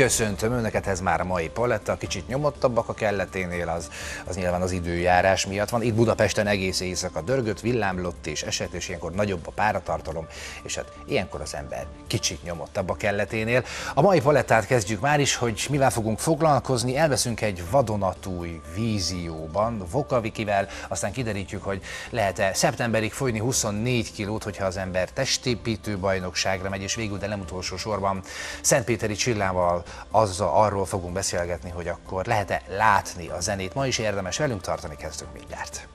Köszöntöm Önöket, ez már a mai paletta, kicsit nyomottabbak a kelleténél, az, az nyilván az időjárás miatt van. Itt Budapesten egész éjszaka dörgött, villámlott és esett, és ilyenkor nagyobb a páratartalom, és hát ilyenkor az ember kicsit nyomottabb a kelleténél. A mai palettát kezdjük már is, hogy mivel fogunk foglalkozni, elveszünk egy vadonatúj vízióban, Vokavikivel, aztán kiderítjük, hogy lehet-e szeptemberig folyni 24 kilót, hogyha az ember testépítő bajnokságra megy, és végül, de nem utolsó sorban Szentpéteri Csillával azzal arról fogunk beszélgetni, hogy akkor lehet-e látni a zenét. Ma is érdemes velünk tartani, kezdünk mindjárt.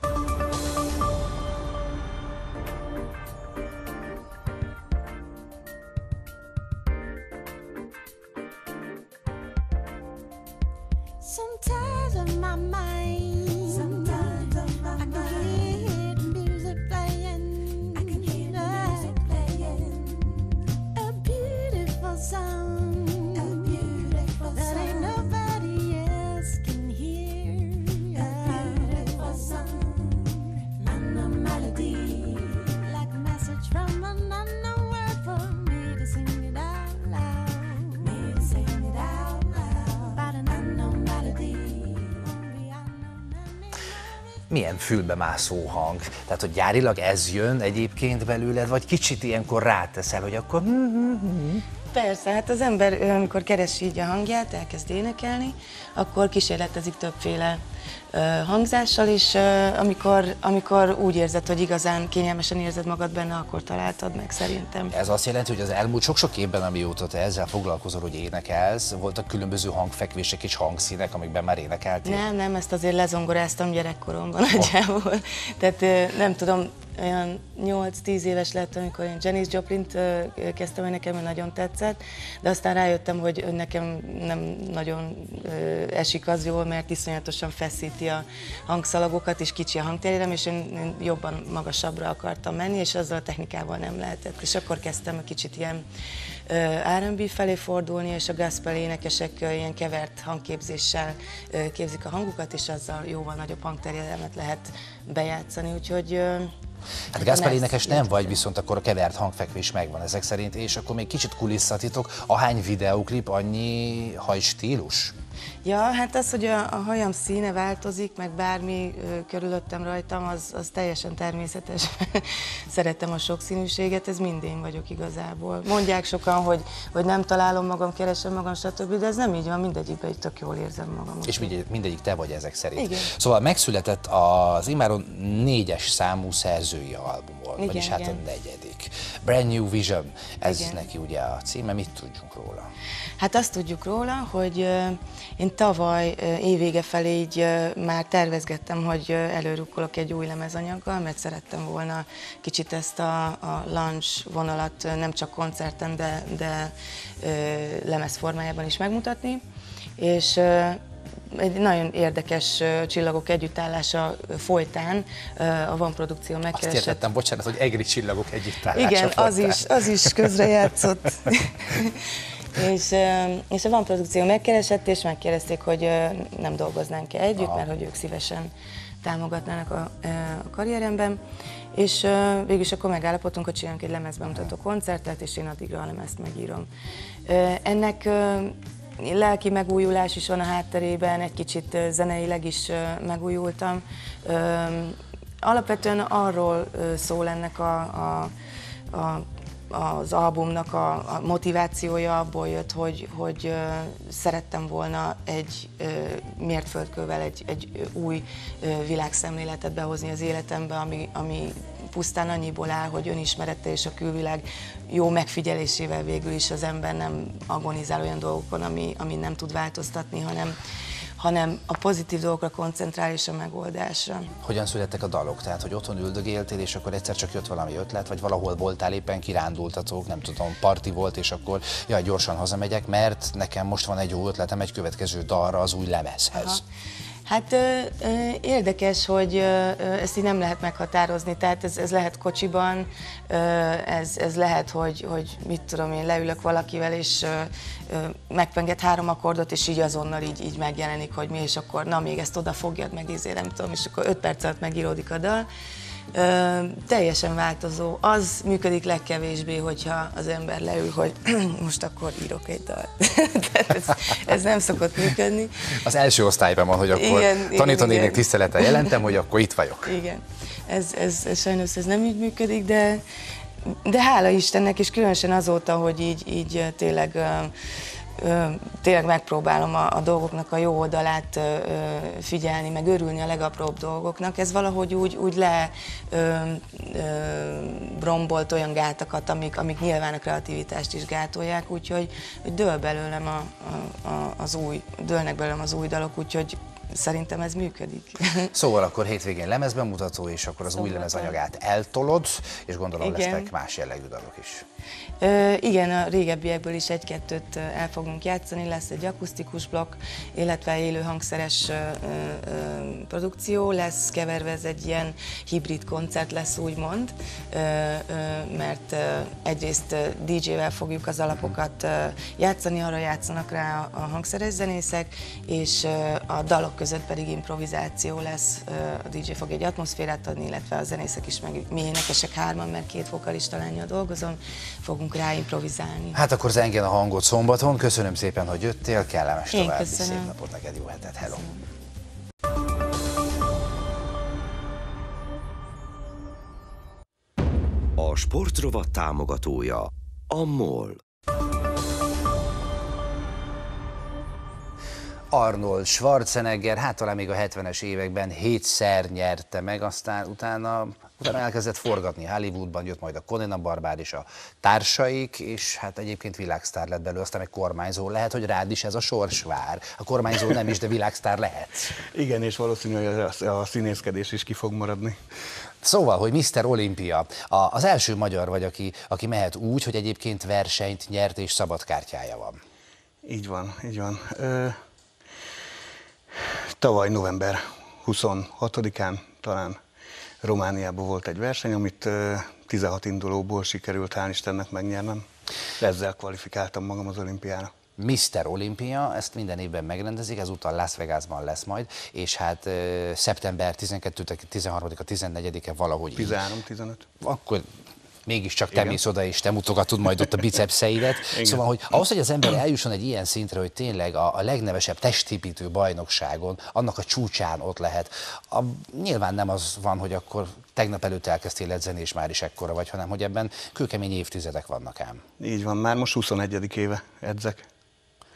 Milyen fülbe mászó hang? Tehát, hogy gyárilag ez jön egyébként belőled, vagy kicsit ilyenkor ráteszel, hogy akkor Persze, hát az ember, amikor keresi így a hangját, elkezd énekelni, akkor kísérletezik többféle hangzással, és amikor, amikor úgy érzed, hogy igazán kényelmesen érzed magad benne, akkor találtad meg szerintem. ez azt jelenti, hogy az elmúlt sok-sok évben, amióta te ezzel foglalkozol, hogy énekelsz, voltak különböző hangfekvések és hangszínek, amikben már énekeltél? Nem, nem, ezt azért lezongoráztam gyerekkoromban nagyjából. Tehát ö, nem tudom, olyan 8-10 éves lettem, amikor én Janis Joplin-t kezdtem énekelni, nagyon tetszett, de aztán rájöttem, hogy nekem nem nagyon esik az jól, mert iszonyatosan feszíti a hangszalagokat, és kicsi a hangterjedem, és én, jobban magasabbra akartam menni, és azzal a technikával nem lehetett. És akkor kezdtem kicsit ilyen R&B felé fordulni, és a gospel énekesek ilyen kevert hangképzéssel képzik a hangukat, és azzal jóval nagyobb hangterjedelmet lehet bejátszani, úgyhogy Hát Gáspár énekes nem vagy, viszont akkor a kevert hangfekvés megvan ezek szerint, és akkor még kicsit kulisszatitok, ahány videóklip, annyi hajstílus? Ja, hát az, hogy a, a hajam színe változik, meg bármi ö, körülöttem rajtam, az, az teljesen természetes. Szeretem a sokszínűséget, ez mind én vagyok igazából. Mondják sokan, hogy, hogy nem találom magam, keresem magam, stb., de ez nem így van, mindegyikben így tök jól érzem magam. És mindegyik, mindegyik te vagy ezek szerint. Igen. Szóval megszületett az imáron négyes számú szerzői albumból, Igen, vagyis hát igen. a negyedik. Brand New Vision, ez Igen. neki ugye a címe, mit tudjunk róla? Hát azt tudjuk róla, hogy én tavaly évvége felé így már tervezgettem, hogy előrukkolok egy új lemezanyaggal, mert szerettem volna kicsit ezt a, a launch vonalat nem csak koncerten, de, de lemez formájában is megmutatni. És egy nagyon érdekes csillagok együttállása folytán a Van Produkció Azt megkeresett. értettem, bocsánat, hogy egri csillagok együttállása Igen, az folytán. is, az is közrejátszott. és, és a Van Produkció megkeresett, és megkérdezték, hogy nem dolgoznánk-e együtt, Aha. mert hogy ők szívesen támogatnának a, a karrieremben. És végül is akkor megállapodtunk, hogy csinálunk egy lemezbemutató koncertet, és én addigra a lemezt megírom. Ennek lelki megújulás is van a hátterében, egy kicsit zeneileg is megújultam. Alapvetően arról szól ennek a, a, a az albumnak a, a motivációja abból jött, hogy, hogy szerettem volna egy mértföldkővel egy, egy új világszemléletet behozni az életembe, ami, ami pusztán annyiból áll, hogy önismerete és a külvilág jó megfigyelésével végül is az ember nem agonizál olyan dolgokon, ami, ami nem tud változtatni, hanem, hanem a pozitív dolgokra koncentrál és a megoldásra. Hogyan születtek a dalok? Tehát, hogy otthon üldögéltél, és akkor egyszer csak jött valami ötlet, vagy valahol voltál éppen kirándultatók, nem tudom, parti volt, és akkor jaj, gyorsan hazamegyek, mert nekem most van egy jó ötletem egy következő dalra az új lemezhez. Aha. Hát ö, ö, érdekes, hogy ö, ezt így nem lehet meghatározni, tehát ez, ez lehet kocsiban, ö, ez, ez lehet, hogy, hogy mit tudom én, leülök valakivel, és ö, ö, megpenget három akkordot, és így azonnal így, így megjelenik, hogy mi, és akkor na még ezt oda fogjad meg, izé, nem tudom, és akkor öt perc alatt megíródik a dal. Ö, teljesen változó. Az működik legkevésbé, hogyha az ember leül, hogy most akkor írok egy dalt. Ez, ez nem szokott működni. Az első osztályban van, hogy akkor Igen, tanítónének igen. tisztelettel jelentem, hogy akkor itt vagyok. Igen, ez, ez, ez sajnos ez nem így működik, de, de hála Istennek, és különösen azóta, hogy így, így tényleg tényleg megpróbálom a, a dolgoknak a jó oldalát ö, figyelni, meg örülni a legapróbb dolgoknak. Ez valahogy úgy, úgy le ö, ö, rombolt olyan gátakat, amik, amik nyilván a kreativitást is gátolják, úgyhogy hogy dől belőlem a, a, a, az új, dőlnek belőlem az új dalok, úgyhogy szerintem ez működik. Szóval akkor hétvégén lemezbemutató, és akkor az új Szombaton. lemezanyagát eltolod, és gondolom Igen. lesznek más jellegű dalok is. Ö, igen, a régebbiekből is egy-kettőt el fogunk játszani, lesz egy akusztikus blokk, illetve élő hangszeres ö, ö, produkció, lesz keverve, ez egy ilyen hibrid koncert lesz úgymond, ö, ö, mert ö, egyrészt DJ-vel fogjuk az alapokat ö, játszani, arra játszanak rá a, a hangszeres zenészek, és ö, a dalok között pedig improvizáció lesz, a DJ fog egy atmoszférát adni, illetve a zenészek is, meg mi énekesek hárman, mert két vokalista lányjal dolgozom, fogunk rá improvizálni. Hát akkor zengjen a hangot szombaton. Köszönöm szépen, hogy jöttél. Kellemes Én további köszönöm. szép napot neked, jó hetet. Hello. A sportrovat támogatója a MOL. Arnold Schwarzenegger, hát talán még a 70-es években hétszer nyerte meg, aztán utána, utána elkezdett forgatni Hollywoodban, jött majd a Conan a Barbár és a társaik, és hát egyébként világsztár lett belőle, aztán meg kormányzó. Lehet, hogy rád is ez a sors vár. A kormányzó nem is, de világsztár lehet. Igen, és valószínű, hogy a, színészkedés is ki fog maradni. Szóval, hogy Mr. Olympia, a, az első magyar vagy, aki, aki mehet úgy, hogy egyébként versenyt nyert és szabadkártyája van. Így van, így van. Ö, tavaly november 26-án talán Romániában volt egy verseny, amit ö, 16 indulóból sikerült hál' Istennek megnyernem. Ezzel kvalifikáltam magam az olimpiára. Mr. Olympia, ezt minden évben megrendezik, ezúttal Las Vegasban lesz majd, és hát szeptember 12 13-a, 14-e valahogy így. 13-15. Akkor mégiscsak te mész oda, és te mutogatod majd ott a bicepszeidet. Igen. Szóval, hogy ahhoz, hogy az ember eljusson egy ilyen szintre, hogy tényleg a, a legnevesebb testépítő bajnokságon, annak a csúcsán ott lehet, a, nyilván nem az van, hogy akkor tegnap előtt elkezdtél edzeni, és már is ekkora vagy, hanem hogy ebben kőkemény évtizedek vannak ám. Így van, már most 21. éve edzek.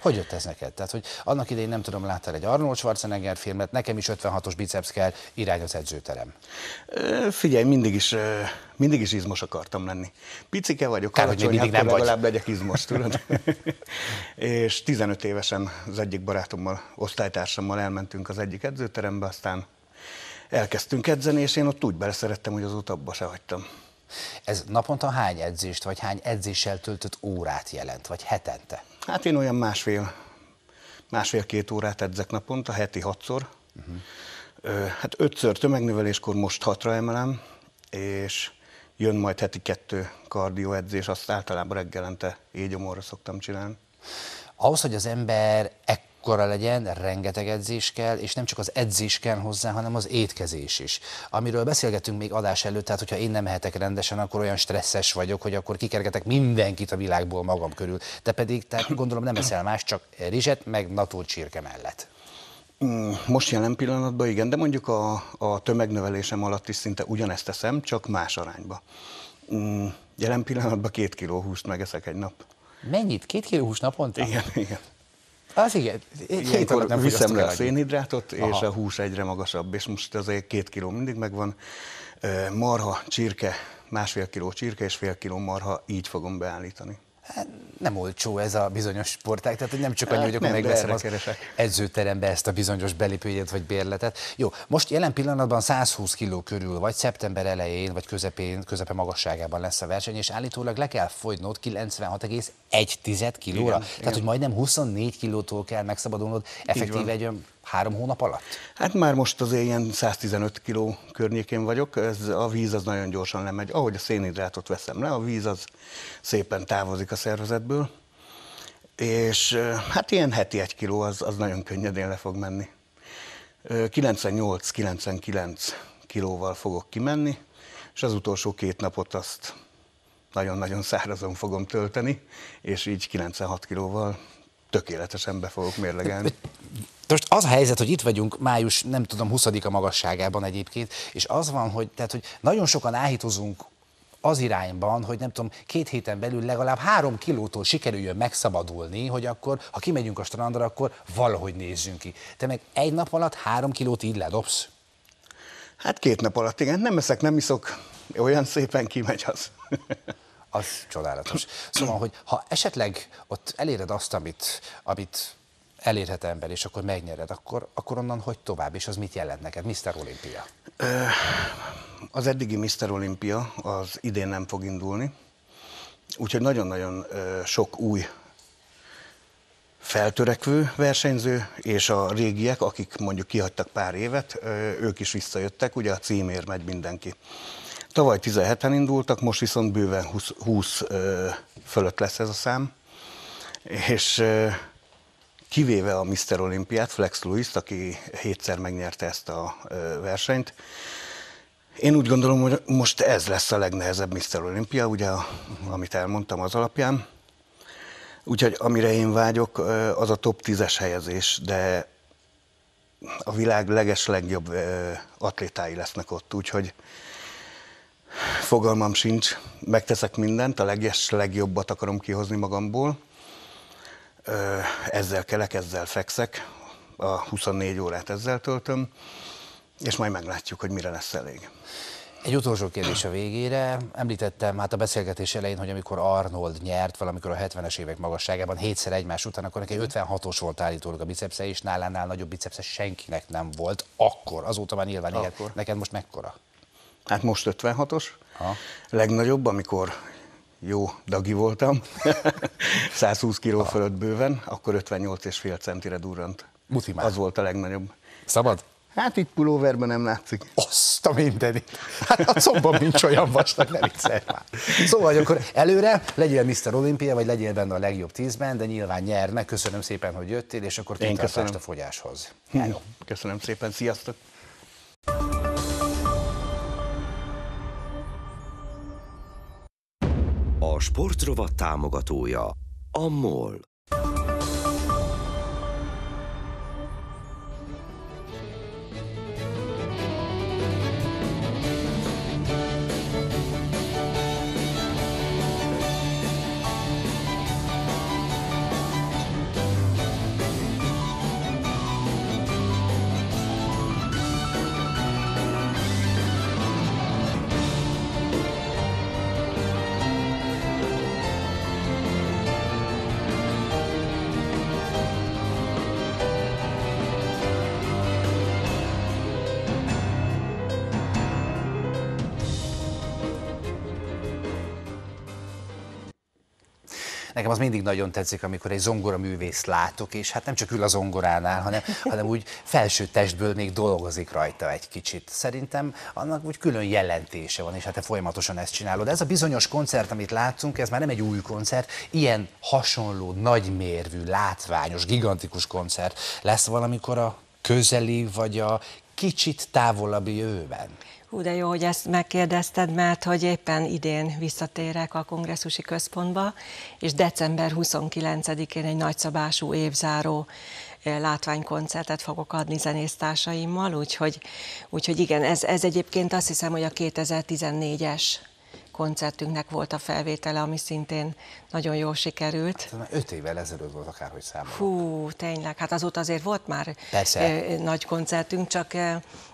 Hogy jött ez neked? Tehát, hogy annak idején nem tudom, láttál egy Arnold Schwarzenegger filmet, nekem is 56-os biceps kell, irány az edzőterem. Figyelj, mindig is, mindig is izmos akartam lenni. Picike vagyok, Kár, hogy mindig hát nem vagy. legalább legyek izmos, tudod? és 15 évesen az egyik barátommal, osztálytársammal elmentünk az egyik edzőterembe, aztán elkezdtünk edzeni, és én ott úgy beleszerettem, hogy azóta abba se hagytam. Ez naponta hány edzést, vagy hány edzéssel töltött órát jelent, vagy hetente? Hát én olyan másfél, másfél-két órát edzek naponta, heti hatszor. Uh-huh. Hát ötször tömegnöveléskor most hatra emelem, és jön majd heti kettő kardioedzés, azt általában reggelente égyomorra szoktam csinálni. Ahhoz, hogy az ember ekkora legyen, rengeteg edzés kell, és nem csak az edzés kell hozzá, hanem az étkezés is. Amiről beszélgetünk még adás előtt, tehát hogyha én nem mehetek rendesen, akkor olyan stresszes vagyok, hogy akkor kikergetek mindenkit a világból magam körül. Te pedig, tehát gondolom nem eszel más, csak rizset, meg natúr csirke mellett. Mm, Most jelen pillanatban igen, de mondjuk a, a tömegnövelésem alatt is szinte ugyanezt teszem, csak más arányba. Mm, Jelen pillanatban két kiló húst megeszek egy nap. Mennyit? Két kiló hús naponta? Igen, igen. Az igen. Hét alatt nem viszem le a szénhidrátot, és Aha. a hús egyre magasabb, és most azért két kiló mindig megvan. Marha, csirke, másfél kiló csirke és fél kiló marha, így fogom beállítani. Hát nem olcsó ez a bizonyos sportág, tehát nem csak annyi, Hát hogy akkor megveszem az keresek. edzőterembe ezt a bizonyos belépőjegyet vagy bérletet. Jó, most jelen pillanatban 120 kiló körül, vagy szeptember elején, vagy közepén, közepe magasságában lesz a verseny, és állítólag le kell fogynod 96,1 kilóra. Igen, tehát, igen. hogy majdnem 24 kilótól kell megszabadulnod effektív van. egy olyan három hónap alatt. Hát már most azért ilyen 115 kiló környékén vagyok, ez, a víz az nagyon gyorsan lemegy. Ahogy a szénhidrátot veszem le, a víz az szépen távozik a szervezetből, és hát ilyen heti egy kiló az, az nagyon könnyedén le fog menni. Ö, 98-99 kilóval fogok kimenni, és az utolsó két napot azt nagyon-nagyon szárazon fogom tölteni, és így 96 kilóval tökéletesen be fogok mérlegelni. Most az a helyzet, hogy itt vagyunk május, nem tudom, 20 a magasságában egyébként, és az van, hogy, tehát, hogy nagyon sokan áhítozunk az irányban, hogy nem tudom, két héten belül legalább három kilótól sikerüljön megszabadulni, hogy akkor, ha kimegyünk a strandra, akkor valahogy nézzünk ki. Te meg egy nap alatt három kilót így ledobsz? Hát két nap alatt, igen, nem eszek, nem iszok, olyan szépen kimegy az. Az csodálatos. Szóval, hogy ha esetleg ott eléred azt, amit, amit elérhet ember, és akkor megnyered, akkor, akkor onnan hogy tovább, és az mit jelent neked, Mr. Olympia? Az eddigi Mr. Olympia az idén nem fog indulni, úgyhogy nagyon-nagyon sok új feltörekvő versenyző, és a régiek, akik mondjuk kihagytak pár évet, ők is visszajöttek, ugye a címért megy mindenki. Tavaly 17-en indultak, most viszont bőven 20, 20 ö, fölött lesz ez a szám, és kivéve a Mr. Olympiát, Flex Lewis, aki hétszer megnyerte ezt a versenyt, én úgy gondolom, hogy most ez lesz a legnehezebb Mr. Olympia, ugye, amit elmondtam az alapján. Úgyhogy amire én vágyok, az a top 10-es helyezés, de a világ leges legjobb atlétái lesznek ott, úgyhogy fogalmam sincs, megteszek mindent, a leges legjobbat akarom kihozni magamból. Ezzel kelek, ezzel fekszek, a 24 órát ezzel töltöm, és majd meglátjuk, hogy mire lesz elég. Egy utolsó kérdés a végére. Említettem hát a beszélgetés elején, hogy amikor Arnold nyert valamikor a 70-es évek magasságában, hétszer egymás után, akkor neki 56-os volt állítólag a bicepsze, és nálánál nagyobb bicepsze senkinek nem volt. Akkor, azóta már nyilván igen. Neked most mekkora? Hát most 56-os, Aha. legnagyobb, amikor jó dagi voltam, 120 kiló fölött bőven, akkor 58 és fél centire durrant. Muti már. Az volt a legnagyobb. Szabad? Hát itt pulóverben nem látszik. Azt a mindenit. Hát a combom nincs olyan vastag, ne viccelj már. Szóval, hogy akkor előre legyél Mr. Olympia, vagy legyél benne a legjobb tízben, de nyilván nyernek. Köszönöm szépen, hogy jöttél, és akkor köszönöm. a fogyáshoz. Hello. Köszönöm szépen, sziasztok! Sportrovat támogatója a MOL. Nekem az mindig nagyon tetszik, amikor egy zongoraművészt látok, és hát nem csak ül a zongoránál, hanem, hanem úgy felső testből még dolgozik rajta egy kicsit. Szerintem annak úgy külön jelentése van, és hát te folyamatosan ezt csinálod. Ez a bizonyos koncert, amit látszunk, ez már nem egy új koncert, ilyen hasonló, nagymérvű, látványos, gigantikus koncert lesz valamikor a közeli, vagy a kicsit távolabbi jövőben. Hú, de jó, hogy ezt megkérdezted, mert hogy éppen idén visszatérek a kongresszusi központba, és december 29-én egy nagyszabású évzáró eh, látványkoncertet fogok adni zenésztársaimmal, úgyhogy, úgyhogy igen, ez, ez egyébként azt hiszem, hogy a 2014-es koncertünknek volt a felvétele, ami szintén nagyon jól sikerült. Már öt évvel ezelőtt volt akárhogy számolom. Hú, tényleg, hát azóta azért volt már Persze. nagy koncertünk, csak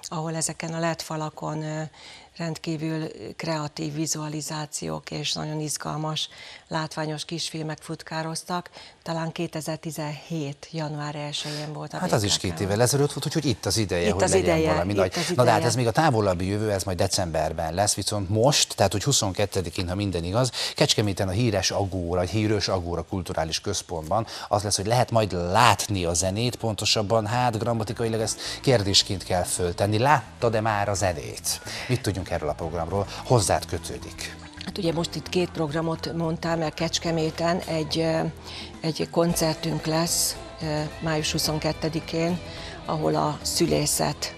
ahol ezeken a LED falakon rendkívül kreatív vizualizációk és nagyon izgalmas, látványos kisfilmek futkároztak. Talán 2017. január 1-én volt a Hát az is két évvel ezelőtt volt, úgyhogy itt az ideje, Itt hogy az legyen ideje, valami nagy. az Na de hát ideje. ez még a távolabbi jövő, ez majd decemberben lesz, viszont most, tehát hogy 22-én, ha minden igaz, Kecskeméten a híres Agóra, egy híres Agóra kulturális központban az lesz, hogy lehet majd látni a zenét, pontosabban hát grammatikailag ezt kérdésként kell föltenni. Láttad-e már a zenét? Mit tudjunk erről a programról? Hozzád kötődik. Hát ugye most itt két programot mondtál, mert Kecskeméten egy, egy koncertünk lesz május 22-én, ahol a szülészet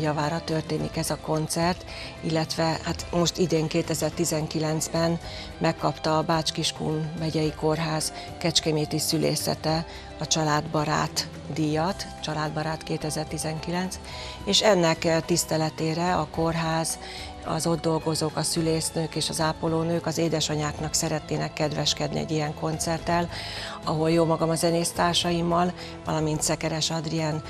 javára történik ez a koncert, illetve hát most idén 2019-ben megkapta a Bács-Kiskun megyei kórház Kecskeméti szülészete a Családbarát díjat, Családbarát 2019, és ennek tiszteletére a kórház az ott dolgozók, a szülésznők és az ápolónők az édesanyáknak szeretnének kedveskedni egy ilyen koncerttel, ahol jó magam a zenésztársaimmal, valamint Szekeres Adrien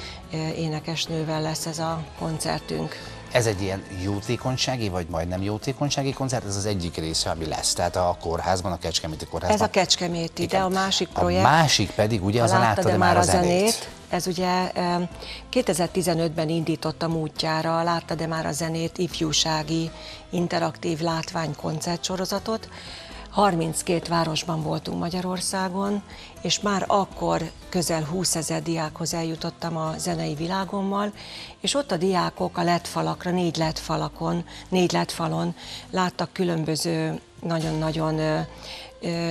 énekesnővel lesz ez a koncertünk. Ez egy ilyen jótékonysági, vagy majdnem jótékonysági koncert, ez az egyik része, ami lesz. Tehát a kórházban, a Kecskeméti kórházban. Ez a Kecskeméti, de Igen. a másik A projekt... másik pedig ugye az a láttad-e már a zenét? Ez ugye em, 2015-ben indítottam útjára, látta de már a zenét, ifjúsági, interaktív látvány koncertsorozatot. 32 városban voltunk Magyarországon, és már akkor közel 20 ezer diákhoz eljutottam a zenei világommal, és ott a diákok a LED falakra, négy LED falakon, négy LED falon láttak különböző nagyon-nagyon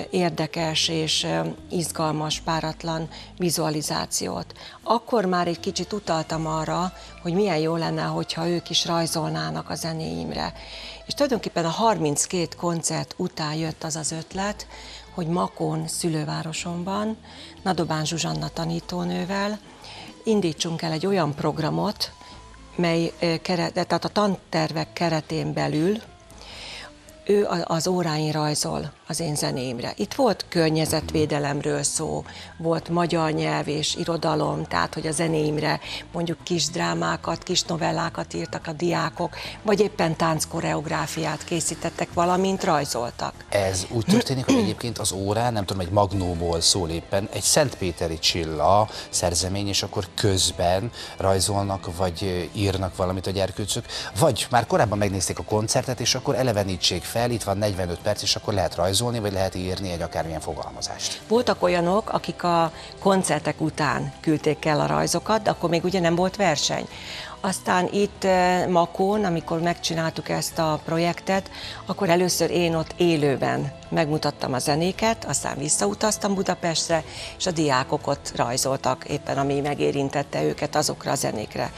érdekes és izgalmas, páratlan vizualizációt. Akkor már egy kicsit utaltam arra, hogy milyen jó lenne, hogyha ők is rajzolnának a zenéimre. És tulajdonképpen a 32 koncert után jött az az ötlet, hogy Makón szülővárosomban, Nadobán Zsuzsanna tanítónővel indítsunk el egy olyan programot, mely keret, tehát a tantervek keretén belül ő az óráin rajzol az én zenémre. Itt volt környezetvédelemről szó, volt magyar nyelv és irodalom, tehát hogy a zenéimre mondjuk kis drámákat, kis novellákat írtak a diákok, vagy éppen tánckoreográfiát készítettek, valamint rajzoltak. Ez úgy történik, hogy egyébként az órán, nem tudom, egy magnóból szól éppen, egy Szentpéteri csilla szerzemény, és akkor közben rajzolnak, vagy írnak valamit a gyerkőcök, vagy már korábban megnézték a koncertet, és akkor elevenítsék fel, itt van 45 perc, és akkor lehet rajzolni, vagy lehet írni egy akármilyen fogalmazást. Voltak olyanok, akik a koncertek után küldték el a rajzokat, de akkor még ugye nem volt verseny. Aztán itt eh, Makón, amikor megcsináltuk ezt a projektet, akkor először én ott élőben megmutattam a zenéket, aztán visszautaztam Budapestre, és a diákok ott rajzoltak éppen, ami megérintette őket azokra a zenékre.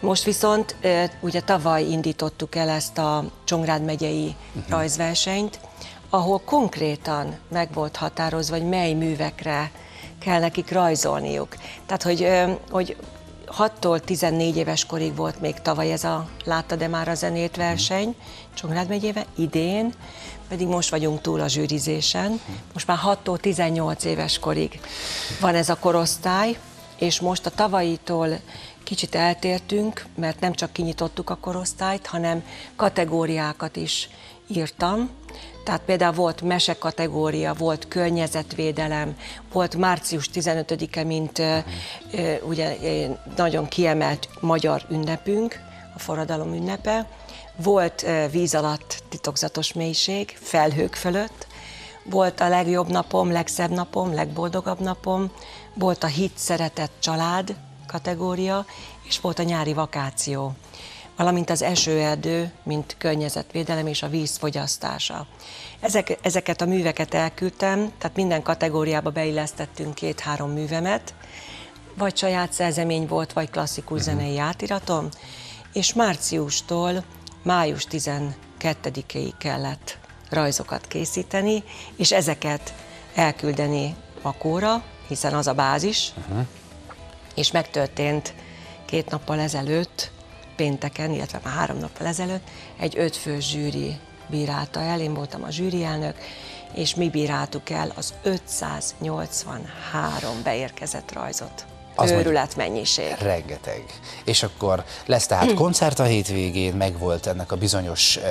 Most viszont eh, ugye tavaly indítottuk el ezt a Csongrád megyei rajzversenyt, ahol konkrétan meg volt határozva, hogy mely művekre kell nekik rajzolniuk. Tehát, hogy, hogy 6-tól 14 éves korig volt még tavaly ez a Látta de már a zenét verseny, Csongrád megyében, idén, pedig most vagyunk túl a zsűrizésen. Most már 6-tól 18 éves korig van ez a korosztály, és most a tavalyitól kicsit eltértünk, mert nem csak kinyitottuk a korosztályt, hanem kategóriákat is írtam. Tehát például volt mese kategória, volt környezetvédelem, volt március 15-e, mint ugye nagyon kiemelt magyar ünnepünk, a forradalom ünnepe. Volt víz alatt titokzatos mélység, felhők fölött, volt a legjobb napom, legszebb napom, legboldogabb napom, volt a hit, szeretet, család kategória, és volt a nyári vakáció, valamint az esőerdő, mint környezetvédelem és a víz fogyasztása. Ezek, ezeket a műveket elküldtem, tehát minden kategóriába beillesztettünk két-három művemet, vagy saját szerzemény volt, vagy klasszikus zenei átiratom, és márciustól május 12-ig kellett rajzokat készíteni, és ezeket elküldeni Makóra, hiszen az a bázis, és megtörtént két nappal ezelőtt, pénteken, illetve már három nappal ezelőtt, egy ötfős zsűri bírálta el, én voltam a zsűri elnök, és mi bíráltuk el az 583 beérkezett rajzot. Az Őrület mennyiség. Rengeteg. És akkor lesz tehát koncert a hétvégén, meg volt ennek a bizonyos, uh,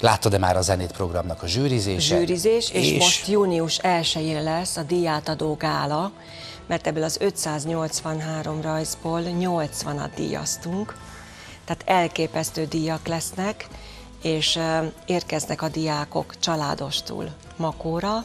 láttad-e már a zenét programnak a zsűrizése? zsűrizés, és, és most június 1-én lesz a díjátadó gála, mert ebből az 583 rajzból 80-at díjaztunk, tehát elképesztő díjak lesznek, és érkeznek a diákok családostul Makóra,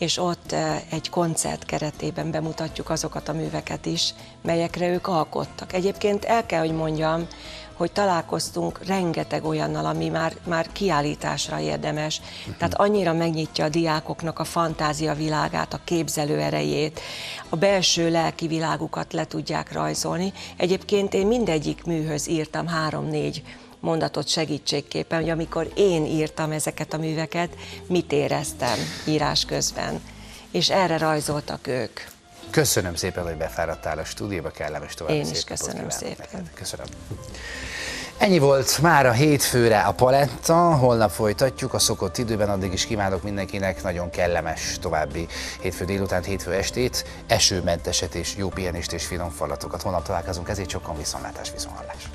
és ott egy koncert keretében bemutatjuk azokat a műveket is, melyekre ők alkottak. Egyébként el kell, hogy mondjam, hogy találkoztunk rengeteg olyannal, ami már, már kiállításra érdemes. Tehát annyira megnyitja a diákoknak a fantázia világát, a képzelő erejét, a belső lelki világukat le tudják rajzolni. Egyébként én mindegyik műhöz írtam három-négy mondatot segítségképpen, hogy amikor én írtam ezeket a műveket, mit éreztem írás közben. És erre rajzoltak ők. Köszönöm szépen, hogy befáradtál a stúdióba, kellemes további Én is köszönöm szépen. Neked. Köszönöm. Ennyi volt már a hétfőre a paletta, holnap folytatjuk a szokott időben, addig is kívánok mindenkinek nagyon kellemes további hétfő délután, hétfő estét, esőmenteset és jó pihenést és finom falatokat. Holnap találkozunk, ezért sokan viszontlátás, viszonhallás.